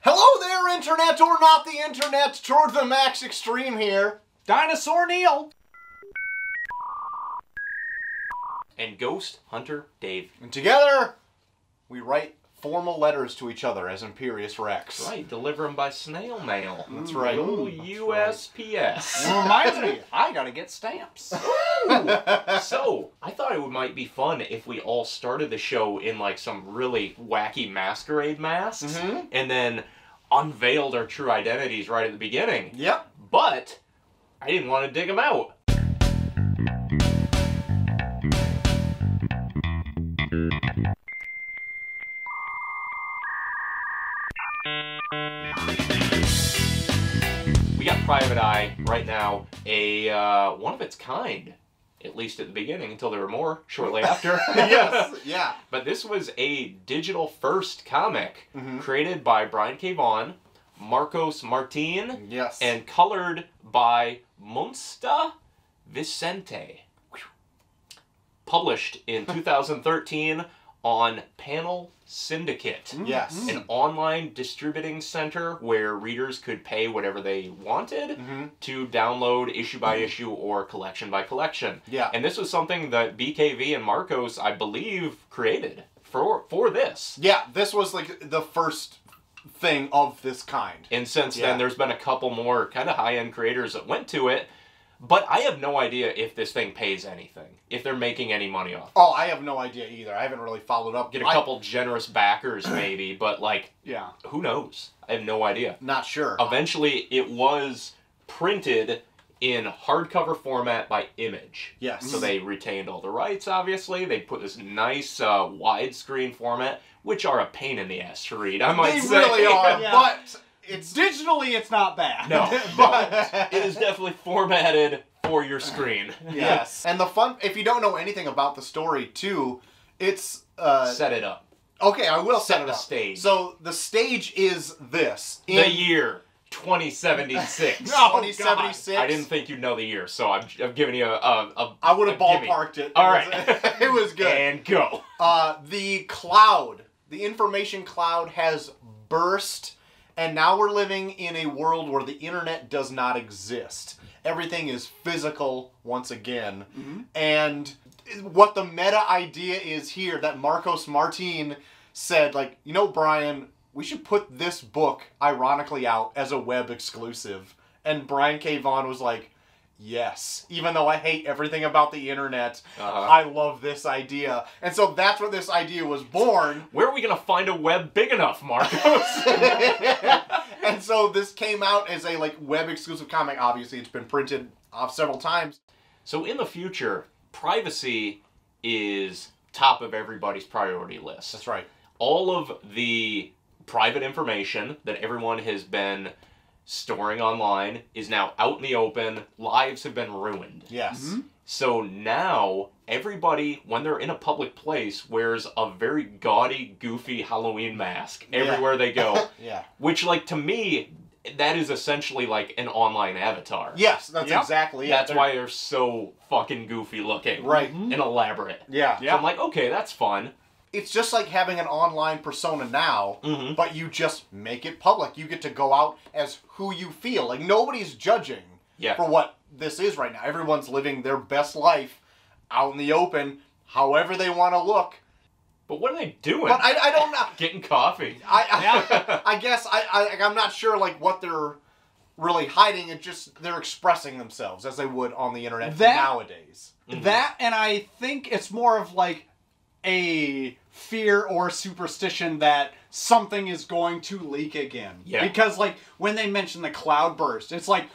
Hello there, Internet or not the Internet, Troy to the max extreme here. Dinosaur Neil. And Ghost Hunter Dave. And together, we write formal letters to each other as Imperius Rex. Right, deliver them by snail mail. That's right. Ooh, USPS. Well, reminds me, I gotta get stamps. so, I thought it might be fun if we all started the show in like some really wacky masquerade masks Mhm. and then unveiled our true identities right at the beginning. Yep. But I didn't want to dig them out. Private Eye right now, a uh, one of its kind, at least at the beginning, until there were more shortly after. yes. Yeah. But this was a digital first comic Mhm. created by Brian K. Vaughan, Marcos Martin, Yes. and colored by Muntsa Vicente. Published in 2013 on Panel Syndicate, mm-hmm. yes. an mm. online distributing center where readers could pay whatever they wanted Mhm. to download issue by mm-hmm. issue or collection by collection. Yeah. And this was something that BKV and Marcos, I believe, created for for this. Yeah, this was like the first thing of this kind. And since Yeah. then, there's been a couple more kind of high end creators that went to it. But I have no idea if this thing pays anything, if they're making any money off. it. Oh, I have no idea either. I haven't really followed up. Get a I- couple generous backers, maybe, but like, Yeah. who knows? I have no idea. Not sure. Eventually, it was printed in hardcover format by Image. Yes. So they retained all the rights, obviously. They put this nice uh, widescreen format, which are a pain in the ass to read, I might they say. really are, Yeah. but it's Digitally, it's not bad. No, But- it is definitely formatted for your screen. yes. And the fun, if you don't know anything about the story, too, it's uh, Set it up. okay. I will set, set it the up. stage. So the stage is this. The In year 2076. Oh, 2076. I didn't think you'd know the year, so I'm, I'm giving you a, a, a I would have a gimme. ballparked it. All It was- it was good. And go. Uh, the cloud, the information cloud has burst, and now we're living in a world where the internet does not exist. Everything is physical once again. Mm-hmm. And what the meta idea is here that Marcos Martin said, like, you know, Brian, we should put this book ironically out as a web exclusive. And Brian K. Vaughan was like, yes. Even though I hate everything about the internet, Uh-huh. I love this idea. And so that's where this idea was born. Where are we going to find a web big enough, Marcos? and so this came out as a like web exclusive comic. Obviously, it's been printed off several times. so in the future, privacy is top of everybody's priority list. That's right. all of the private information that everyone has been storing online is now out in the open. Lives have been ruined. Yes. Mm-hmm. So now everybody, when they're in a public place, wears a very gaudy, goofy Halloween mask Yeah. everywhere they go. Yeah. which, like, to me, that is essentially like an online avatar. Yes, that's Yep. exactly it. That's They're- why they're so fucking goofy looking. Right. Mm-hmm. And elaborate. Yeah. So I'm like, okay, that's fun. It's just like having an online persona now, Mhm. but you just make it public. You get to go out as who you feel. Like nobody's judging Yeah. for what this is right now. Everyone's living their best life out in the open, however they want to look. But what are they doing? But I, I don't know. Getting coffee. I, I, I guess I, I I'm not sure like what they're really hiding. It just they're expressing themselves as they would on the internet That- nowadays. That, and I think it's more of like a fear or superstition that something is going to leak again. Yeah. Because, like, when they mention the cloud burst, it's like,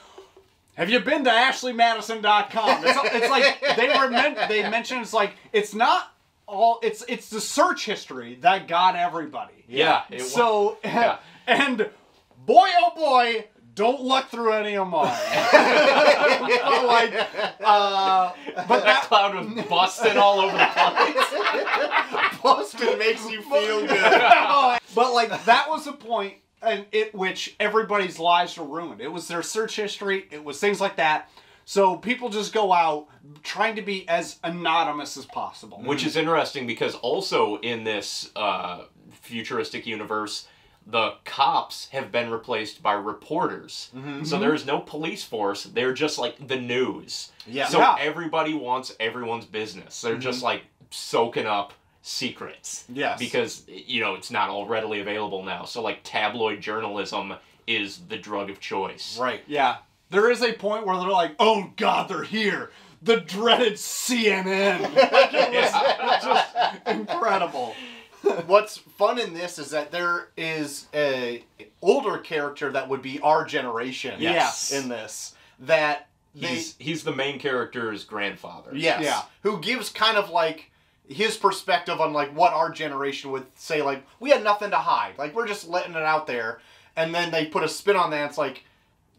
have you been to ashleymadison.com? It's, it's like they were meant, they mentioned it's like, it's not all, it's it's the search history that got everybody. Yeah. it wa- So, Yeah. and boy, oh boy, don't look through any of mine. But, like, uh, but that that, cloud was busting all over the place. Boston makes you feel good. but like that was the point and it which everybody's lives were ruined. It was their search history. It was things like that. So people just go out trying to be as anonymous as possible. Which is interesting because also in this uh, futuristic universe, the cops have been replaced by reporters. Mm-hmm. So there is no police force. They're just like the news. Yeah. So Yeah. everybody wants everyone's business. They're just like soaking up secrets. Yes. Because you know it's not all readily available now. So like tabloid journalism is the drug of choice. Right. Yeah. There is a point where they're like, oh god, they're here. The dreaded CNN. Like, it was just incredible. What's fun in this is that there is a older character that would be our generation. Yes. In this, that they He's he's the main character's grandfather. yes, Yeah. who gives kind of like his perspective on like what our generation would say. Like we had nothing to hide. Like we're just letting it out there, and then they put a spin on that. It's like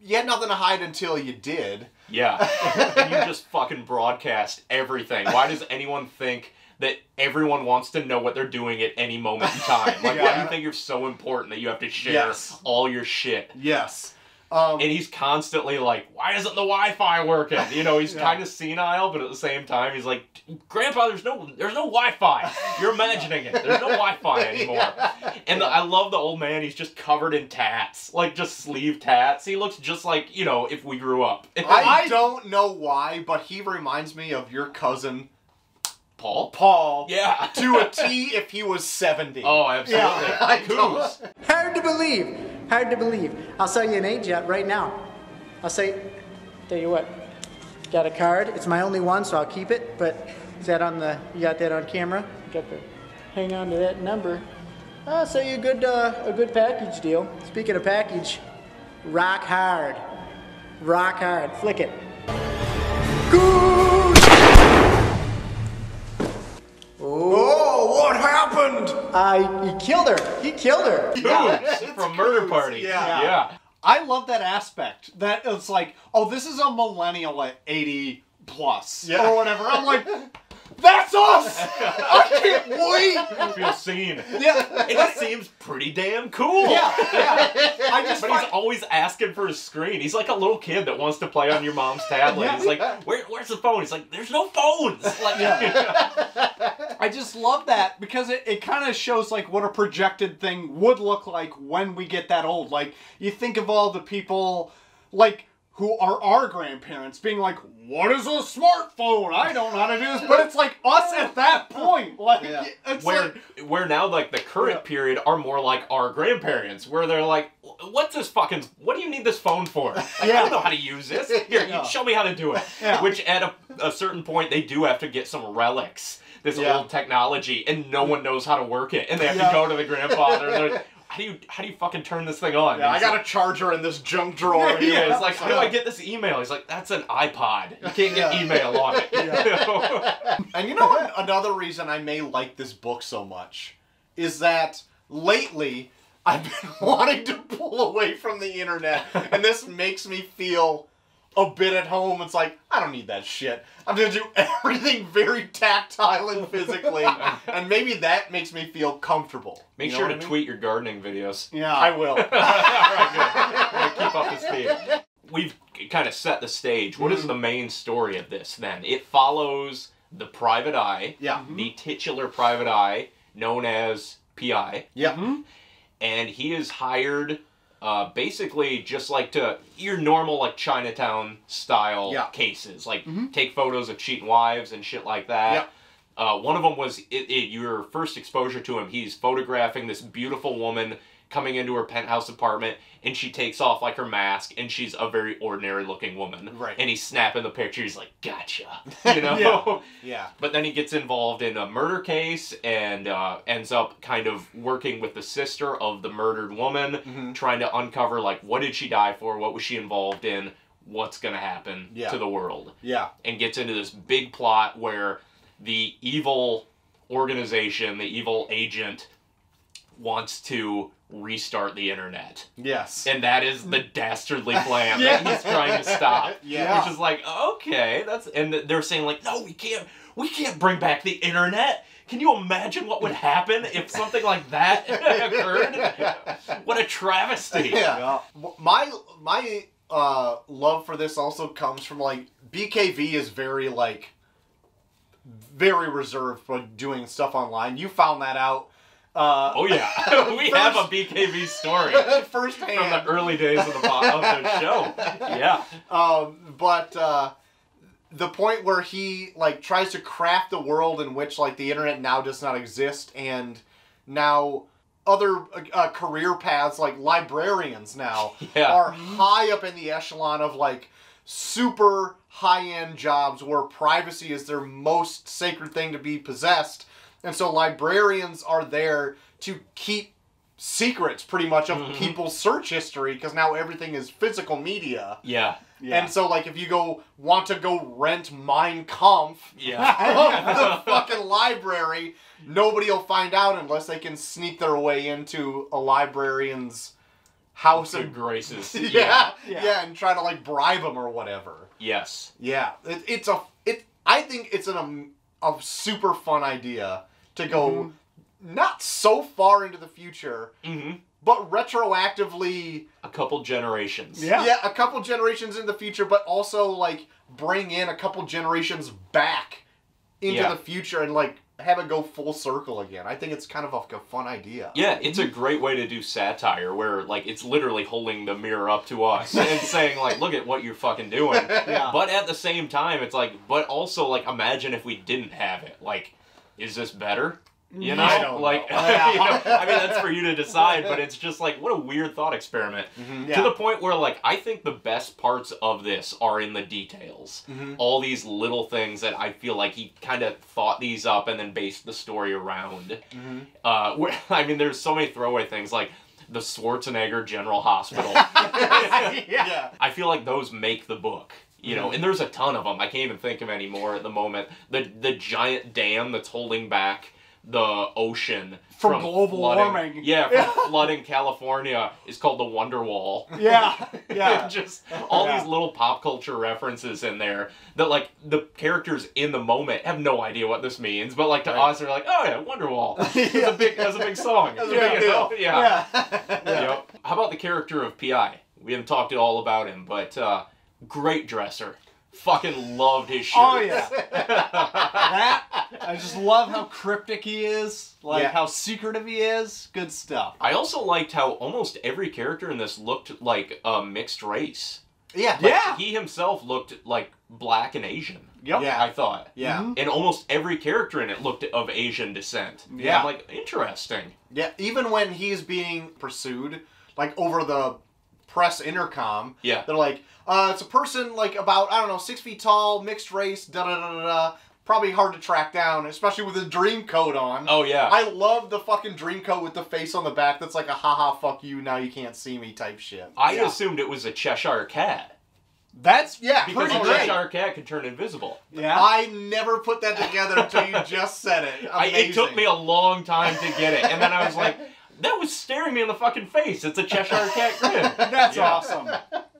you had nothing to hide until you did. Yeah. you just fucking broadcast everything. Why does anyone think that everyone wants to know what they're doing at any moment in time? Like, why do you think you're so important that you have to share Yes. all your shit? Yes. Um, And he's constantly like, why isn't the Wi-Fi working? You know, he's Yeah. kind of senile, but at the same time, he's like, Grandpa, there's no, there's no Wi-Fi. You're imagining it. There's no Wi-Fi anymore. Yeah. And the, I love the old man. He's just covered in tats, like just sleeve tats. He looks just like you know if we grew up. I don't know why, but he reminds me of your cousin Paul. Paul Yeah. to a T if he was 70. Oh, absolutely. Yeah, I know. Coos. Hard to believe. Hard to believe. I'll sell you an age yet right now. I'll say, tell you what, got a card. It's my only one, so I'll keep it. But is that on the? You got that on camera? Got the. Hang on to that number. I'll sell you a good, uh, a good package deal. Speaking of package, rock hard. Rock hard. Flick it. Happened? I. he killed her. He killed her. Coos from Murder Coos, Party. yeah. Yeah. I love that aspect. That it's like, oh, this is a millennial at 80 plus Yeah. or whatever. I'm like, that's us! I can't wait! I feel seen. Yeah. It seems pretty damn cool. Yeah, yeah. I just But he's always asking for his screen. He's like a little kid that wants to play on your mom's tablet. Yeah. He's like, Where, "Where's the phone?" He's like, "There's no phones." Like, I just love that because it, it kind of shows like what a projected thing would look like when we get that old. Like you think of all the people like who are our grandparents being like, "What is a smartphone? I don't know how to do this." But it's like us at that point. Like Yeah. it's where like where now like the current Yeah. period are more like our grandparents where they're like what's this fucking what do you need this phone for like, i don't know how to use this here Yeah. you show me how to do it Yeah. which at a, a certain point they do have to get some relics this Yeah. old technology and no one knows how to work it and they have Yeah. to go to the grandfather and they're like, how do you how do you fucking turn this thing on Yeah, I got like, a charger in this junk drawer yeah, here. it's like, how do I uh, get this email? He's like, that's an iPod. You can't get email on it. You know? And you know what? Another reason I may like this book so much is that lately I've been wanting to pull away from the internet, and this makes me feel a bit at home. It's like I don't need that shit. I'm gonna do everything very tactile and physically, and maybe that makes me feel comfortable. Make You sure to I mean? tweet your gardening videos. yeah. I will. All right, good. We're gonna keep up the speed. We've kind of set the stage. What is mm-hmm. the main story of this then? It follows the private eye, Yeah. Mm-hmm. the titular private eye, known as PI, Yeah. Mm-hmm. and he is hired uh, basically just like to your normal like Chinatown style Yeah. cases, like take photos of cheating wives and shit like that. Yeah. Uh, one of them was it, it, your first exposure to him. He's photographing this beautiful woman coming into her penthouse apartment, and she takes off like her mask, and she's a very ordinary looking woman. Right. And he's snapping the picture. He's like, "Gotcha," you know. Yeah. Yeah. But then he gets involved in a murder case and uh, ends up kind of working with the sister of the murdered woman, Mm-hmm. trying to uncover like what did she die for, what was she involved in, what's gonna happen Yeah. to the world, Yeah. and gets into this big plot where the evil organization, the evil agent, wants to restart the internet. Yes. And that is the dastardly plan that he's trying to stop. Yeah. Which is like, okay, that's and they're saying like, no, we can't we can't bring back the internet. Can you imagine what would happen if something like that occurred? What a travesty. Yeah. My my uh, love for this also comes from like BKV is very like very reserved for doing stuff online. You found that out Uh, Oh yeah, we have a BKV story firsthand. from the early days of the of the show. Yeah, Um, but uh, the point where he like tries to craft a world in which like the internet now does not exist, and now other uh, career paths like librarians now Yeah. are high up in the echelon of like super high end jobs where privacy is their most sacred thing to be possessed, and so librarians are there to keep secrets pretty much of Mhm. people's search history because now everything is physical media. yeah, Yeah. And so, like, if you go want to go rent Mein Kampf yeah. of the fucking library, nobody will find out unless they can sneak their way into a librarian's house Good and graces. yeah, yeah, Yeah. and try to like bribe them or whatever. Yes. Yeah, it, it's a it. I think it's an um, a super fun idea to go Mm-hmm. not so far into the future, hmm but retroactively A couple generations. Yeah. yeah, a couple generations in the future, but also like bring in a couple generations back into Yeah. the future and like have it go full circle again. I think it's kind of like a fun idea. Yeah, it's a great way to do satire where like it's literally holding the mirror up to us and saying like, look at what you're fucking doing. Yeah. But at the same time, it's like, but also like, imagine if we didn't have it. Like, is this better? You know, I don't like, know. you know, I mean, that's for you to decide. But it's just like, what a weird thought experiment. Mhm. Yeah. To the point where, like, I think the best parts of this are in the details. Mhm. All these little things that I feel like he kind of thought these up and then based the story around. Mhm. Uh, where, I mean, there's so many throwaway things like the Schwarzenegger General Hospital. yeah. I feel like those make the book. You know, and there's a ton of them. I can't even think of any more at the moment. The the giant dam that's holding back the ocean From global flooding- warming. Yeah, from flooding California is called the Wonder Wall. Yeah. Yeah. just all Yeah. these little pop culture references in there that like the characters in the moment have no idea what this means, but like to Right. us they're like, oh yeah, Wonderwall. That's a big that's a big song. That's a big deal. Yeah. Yeah. How about the character of PI? We haven't talked at all about him, but uh, great dresser. Fucking loved his shirt. Oh yeah. that I just love how cryptic he is, like Yeah. how secretive he is. Good stuff. I also liked how almost every character in this looked like a mixed race. yeah. Like, Yeah. He himself looked like black and Asian. Yep. Yeah. I thought. Yeah. Mhm. And almost every character in it looked of Asian descent. Yeah. I'm like, interesting. Yeah. Even when he's being pursued, like over the press intercom, Yeah. they're like, uh, it's a person like about I don't know six feet tall, mixed race, da da da da da. Probably hard to track down, especially with a dream coat on. Oh yeah. I love the fucking dream coat with the face on the back that's like a haha fuck you now you can't see me type shit. I Yeah. assumed it was a Cheshire cat That's Yeah, because Pretty a great. Cheshire cat can turn invisible. yeah. I never put that together until you just said it. I, it took me a long time to get it, and then I was like, that was staring me in the fucking face. It's a Cheshire cat grin. That's Yeah. awesome.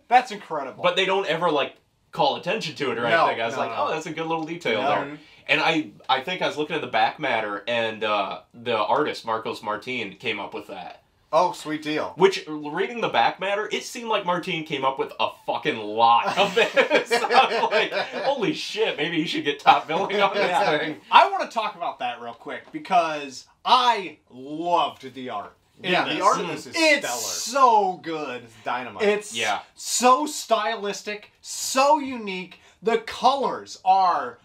That's incredible. But they don't ever like call attention to it or No, anything. I was no, like, no. oh, that's a good little detail there. And I, I think I was looking at the back matter, and uh, the artist Marcos Martin came up with that. Oh, sweet deal. Which, reading the back matter, it seemed like Martin came up with a fucking lot of this. I'm like, holy shit, maybe you should get top billing on this Yeah. thing. I want to talk about that real quick because I loved the art. in Yeah, the art in this is It's stellar. so good. It's dynamite. It's Yeah. so stylistic, so unique. The colors are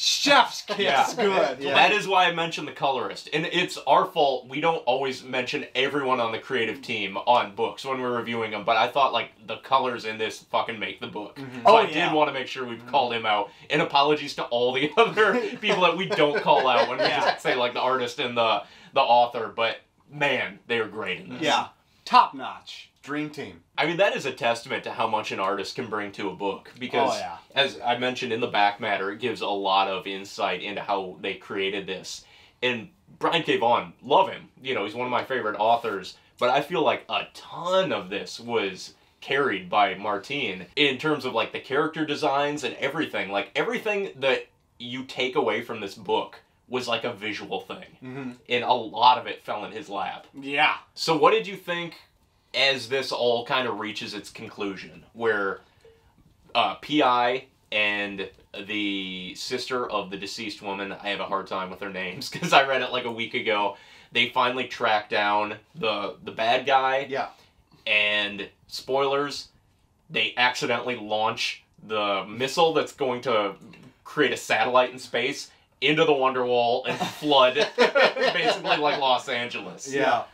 chef's kiss Yeah. good. Yeah. That is why I mentioned the colorist. And it's our fault. We don't always mention everyone on the creative team on books when we're reviewing them, but I thought like the colors in this fucking make the book. Mm-hmm. So Oh, I yeah. did want to make sure we called him out. And apologies to all the other people that we don't call out when we just say like the artist and the the author, but man, they are great in this. Yeah. Top notch. Dream team. I mean, that is a testament to how much an artist can bring to a book. Because, Oh, yeah. as I mentioned in the back matter, it gives a lot of insight into how they created this. And Brian K. Vaughan, love him. You know, he's one of my favorite authors. But I feel like a ton of this was carried by Martine in terms of like the character designs and everything. Like everything that you take away from this book was like a visual thing. Mhm. And a lot of it fell in his lap. Yeah. So, what did you think as this all kind of reaches its conclusion, where uh, PI and the sister of the deceased woman, I have a hard time with their names because I read it like a week ago. they finally track down the the bad guy Yeah. and spoilers they accidentally launch the missile that's going to create a satellite in space into the Wonderwall and flood basically like Los Angeles. Yeah.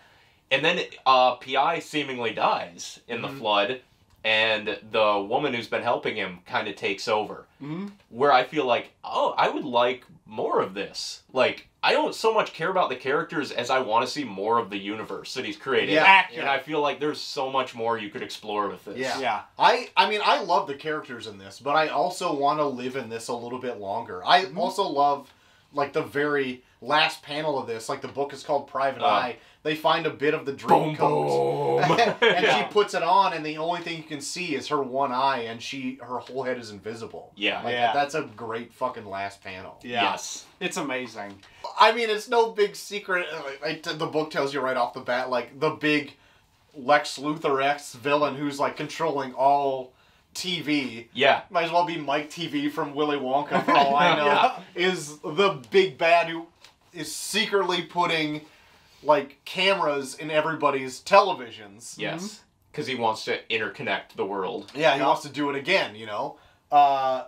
And then uh, PI seemingly dies in Mm-hmm. the flood, and the woman who's been helping him kind of takes over. Mhm. Where I feel like, oh, I would like more of this. Like, I don't so much care about the characters as I want to see more of the universe that he's created. Yeah. Accurate. And I feel like there's so much more you could explore with this. Yeah. Yeah. I I mean I love the characters in this, but I also want to live in this a little bit longer. I Mm-hmm. also love like the very last panel of this. Like the book is called Private Uh. Eye. They find a bit of the dream Boom, codes. boom. and Yeah. she puts it on, and the only thing you can see is her one eye, and she her whole head is invisible. Yeah. Like, Yeah. that's a great fucking last panel. Yeah. Yes. It's amazing. I mean, it's no big secret. uh, Like, the book tells you right off the bat, like the big Lex Luthor X villain who's like controlling all TV. Yeah. Might as well be Mike Teavee from Willy Wonka for all I know. Yeah. Is the big bad who is secretly putting like cameras in everybody's televisions. Yes. Because he wants to interconnect the world. Yeah, he wants to do it again, you know. Uh,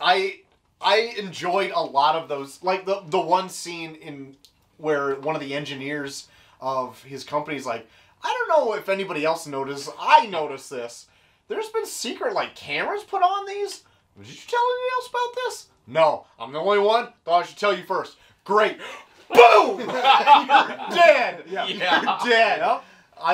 I I enjoyed a lot of those, like the the one scene in where one of the engineers of his company's like, I don't know if anybody else noticed. I noticed this. There's been secret like cameras put on these. Did you tell anybody else about this? No, I'm the only one. Thought I should tell you first. Great. Boom! You're dead. Yeah. Yeah. You're dead. Yep.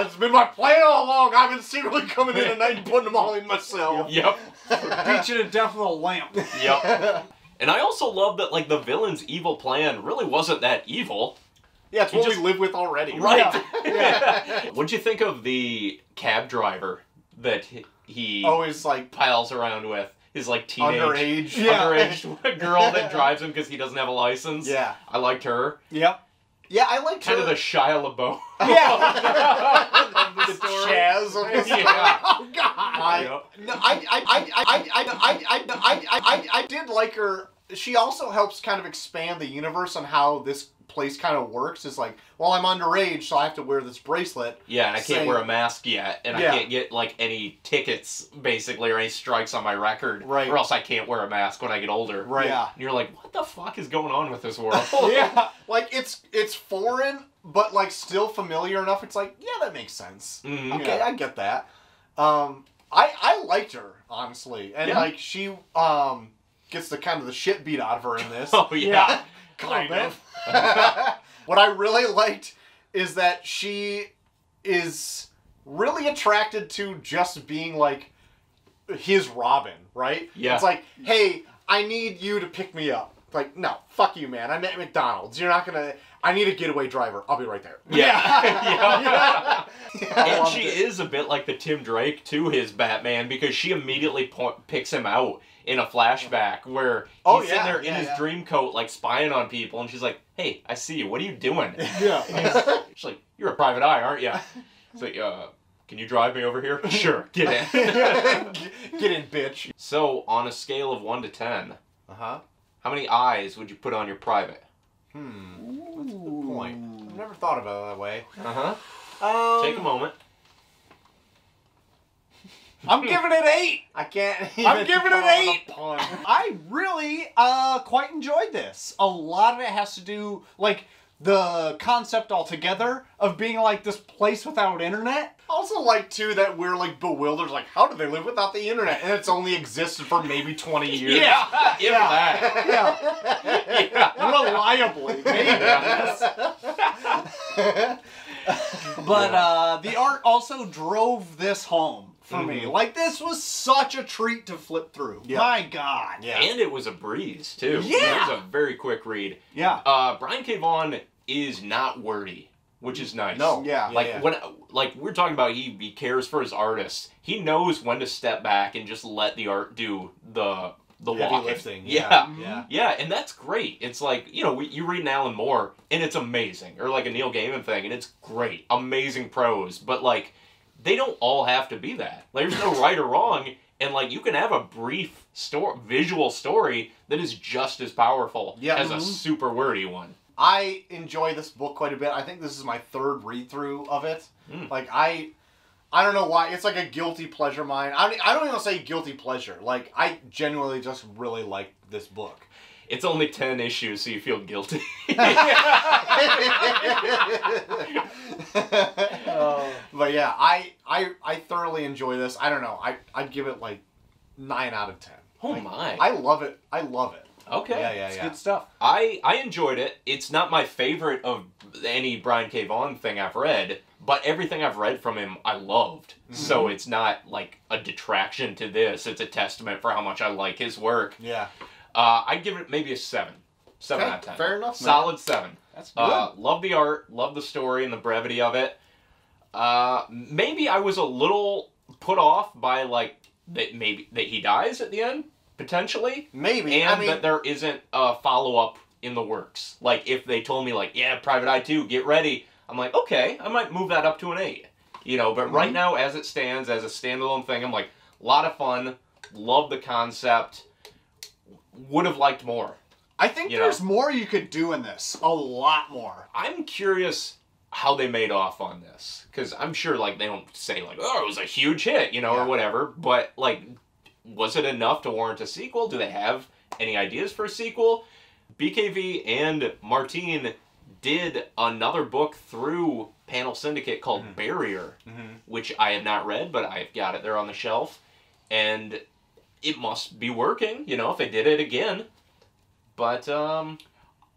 It's been my plan all along. I've been secretly coming in at night and putting them all in myself. Yep. Beat you to death with a lamp. Yep. And I also love that like the villain's evil plan really wasn't that evil. Yeah, it's He what just- we live with already. Right. Yeah. What'd you think of the cab driver that he- he Always like piles around with? His like teenage underage. Yeah. underage girl that drives him because he doesn't have a license. Yeah. I liked her. Yep. Yeah, I like Kind of the Shia LaBeouf. Yeah. the Chaz. Yeah. Oh God. I, no, I, I, I, I, I, I, I, I, I, I did like her. She also helps kind of expand the universe on how this place kind of works. is like, well, I'm underage, so I have to wear this bracelet. Yeah, and I can't wear a mask yet, and Yeah. I can't get like any tickets basically or any strikes on my record, Right. Or else I can't wear a mask when I get older. Right. Yeah. And you're like, what the fuck is going on with this world? Yeah. Like it's it's foreign, but like still familiar enough. It's like, yeah, that makes sense. Mhm. Okay, Yeah. I get that. Um, I I liked her honestly, and Yeah. like she um gets the kind of the shit beat out of her in this. Oh yeah. Kind of. what I really liked is that she is really attracted to just being like his Robin, right? Yeah. It's like, hey, I need you to pick me up. Like, no, fuck you, man. I'm at McDonald's. You're not gonna. I need a getaway driver. I'll be right there. Yeah. yeah. I and she it. is a bit like the Tim Drake to his Batman because she immediately po- picks him out in a flashback where he's Oh, sitting yeah, there in yeah, his yeah. dream coat like spying on people and she's like, "Hey, I see you. What are you doing?" Yeah. She's like, "You're a private eye, aren't you?" It's like, "Uh, can you drive me over here?" sure, get in. Get in, bitch. so, on a scale of 1 to 10, Uh huh. how many eyes would you put on your private? Hmm. That's a good point. I've never thought about it that way. Uh-huh. Um, Take a moment. I'm giving it eight. I can't. I'm even giving it come up a eight. pun. I really uh quite enjoyed this. A lot of it has to do like the concept altogether of being like this place without internet. Also, like too that we're like bewildered. Like, how do they live without the internet? And it's only existed for maybe twenty years. Yeah. If that. Yeah. Yeah. Reliably, maybe. but uh, the art also drove this home for me. Like this was such a treat to flip through. Yeah. My God. Yeah. And it was a breeze, too. Yeah. It was a very quick read. Yeah. Uh, Brian K. Vaughan is not wordy, which is nice. No. Yeah. Like yeah. when, like we're talking about, he he cares for his artists. He knows when to step back and just let the art do the the Heavy walking. lifting. Yeah. Yeah. yeah. Yeah, and that's great. It's like, you know, we, you read an Alan Moore, and it's amazing. Or like a Neil Gaiman thing, and it's great. Amazing prose. But, like, they don't all have to be that. Like, there's no right or wrong. And, like, you can have a brief story, visual story that is just as powerful Yeah. as a Mhm. super wordy one. I enjoy this book quite a bit. I think this is my third read through of it. Mm. Like I, I don't know why. It's like a guilty pleasure of mine. I don't, I don't even say guilty pleasure. Like I genuinely just really like this book. It's only 10 issues, so you feel guilty. But yeah, I, I I thoroughly enjoy this. I don't know. I I'd give it like nine out of ten. oh Like, my. I love it. I love it. okay. Yeah, yeah, It's yeah. good stuff. I I enjoyed it. It's not my favorite of any Brian K. Vaughan thing I've read, but everything I've read from him I loved. So Mm-hmm. it's not like a detraction to this. It's a testament for how much I like his work. Yeah. Uh, I'd give it maybe a seven. Seven Okay, out of ten. fair enough, man. Solid seven. That's good. Uh, love the art, love the story and the brevity of it. Uh, maybe I was a little put off by like that maybe that he dies at the end potentially, Maybe. and I mean, that there isn't a follow up in the works. Like if they told me like yeah, Private Eye two, get ready. I'm like okay, I might move that up to an eight. You know, but Mm-hmm. right now as it stands as a standalone thing, I'm like a lot of fun. Love the concept. Would have liked more. I think you know. there's more you could do in this. A lot more. I'm curious how they made off on this. Because I'm sure like they don't say like oh it was a huge hit you know Yeah. or whatever but like was it enough to warrant a sequel? Do they have any ideas for a sequel? BKV and Martine did another book through Panel Syndicate called Mm-hmm. Barrier which I have not read but I've got it there on the shelf. And it must be working you know if they did it again. But um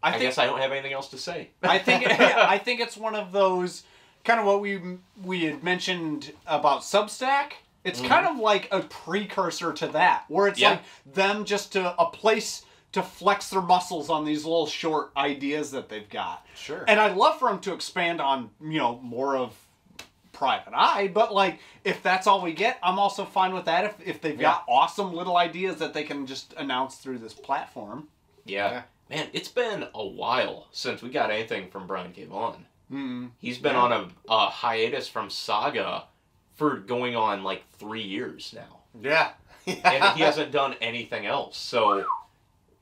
I, I, guess I don't have anything else to say I think I think it's one of those kind of what we we had mentioned about Substack. It's mm-hmm. kind of like a precursor to that, where it's Yeah. like them just to a place to flex their muscles on these little short ideas that they've got. Sure. And I'd love for them to expand on you know more of Private Eye, but like if that's all we get, I'm also fine with that. If if they've got awesome little ideas that they can just announce through this platform. Yeah. Man, it's been a while since we got anything from Brian K. Vaughan. Mm. He's been on a, a hiatus from Saga for going on like three years now. yeah. And he hasn't done anything else. So,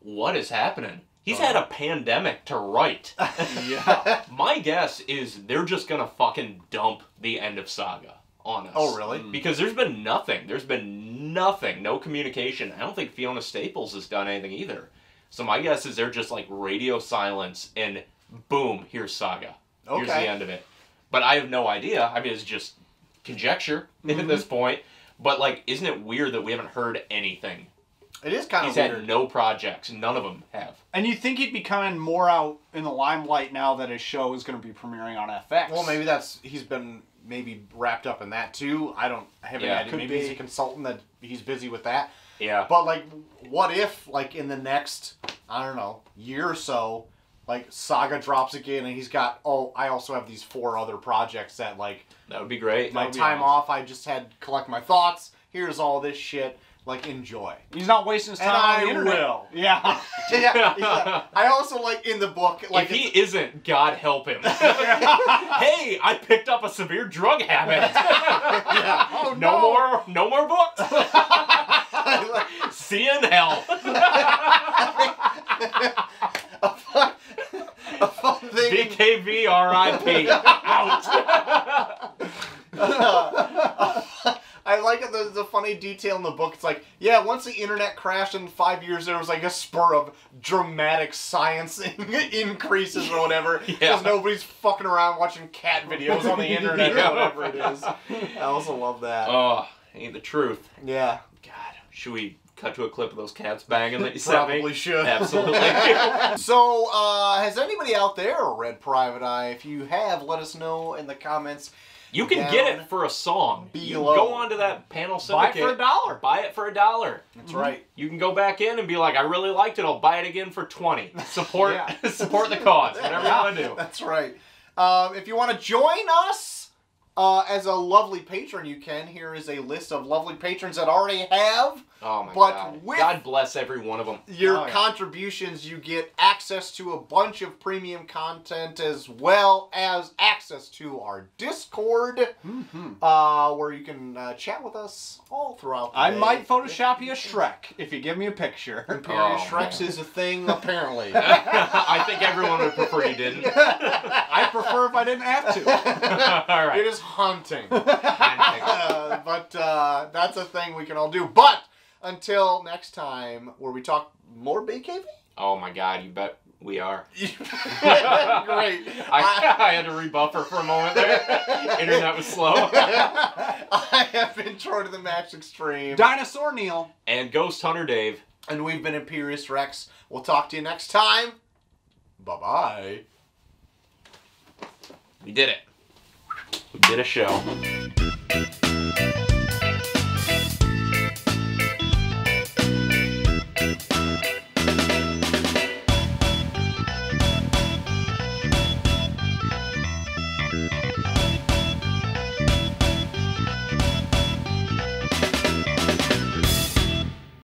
what is happening? He's had a pandemic to write. Yeah. My guess is they're just gonna fucking dump the end of Saga on us. Oh, really? Because there's been nothing. There's been nothing. No communication. I don't think Fiona Staples has done anything either. So my guess is they're just like radio silence and boom, here's Saga. Here's the end of it. But I have no idea. I mean, it's just conjecture Mm-hmm. at this point. But like, isn't it weird that we haven't heard anything? It is kind He's of had weird. no projects. None of them have. And you think he'd be coming more out in the limelight now that his show is going to be premiering on FX? Well, maybe that's he's been maybe wrapped up in that too. I don't have any Yeah, idea. could Maybe he's a consultant that he's busy with that. Yeah. But like, what if like in the next I don't know year or so, like Saga drops again and he's got oh I also have these four other projects that like That would be great. my be time awesome. off I just had to collect my thoughts. Here's all this shit. Like enjoy. he's not wasting his And time on I the internet. will. Yeah. yeah, yeah. I also like in the book like if he it's- isn't, God help him. hey, I picked up a severe drug habit. oh no, more, no more books. See you in hell. a fun, a fun thing. in- BKV RIP. Out. I like it. There's a funny detail in the book. It's like, yeah, once the internet crashed in five years, there was like a spur of dramatic science increases or whatever. Because Yeah. nobody's fucking around watching cat videos on the internet Yeah. or whatever it is. I also love that. Oh, ain't the truth. yeah. God, should we cut to a clip of those cats banging that you sent me? Probably should. Absolutely. So, uh, has anybody out there read Private Eye? If you have, let us know in the comments. You can get it for a song. You below. go onto that panel Buy it for a dollar. Buy it for a dollar. That's right. You can go back in and be like, I really liked it. I'll buy it again for twenty. Support, Yeah. support the cause. Whatever you want to do. That's right. Um, if you want to join us uh, as a lovely patron, you can. Here is a list of lovely patrons that already have Oh my But god. with- God bless every one of them. your Oh, yeah. contributions. You get access to a bunch of premium content as well as access to our Discord, Mhm. uh, where you can uh, chat with us all throughout. The I day. might Photoshop you a Shrek if you give me a picture. Imperius Oh, Shrex is a thing apparently. I think everyone would prefer you didn't. I prefer if I didn't have to. All It right. is haunting. Uh, but uh, that's a thing we can all do. But until next time, where we talk more BKV. Oh my god, you bet we are. Great. I, I had to rebuffer for a moment there. Internet was slow. I have been Troy to the Max Extreme, Dinosaur Neil. And Ghost Hunter Dave. and we've been Imperius Rex. We'll talk to you next time. Bye bye. We did it. We did a show.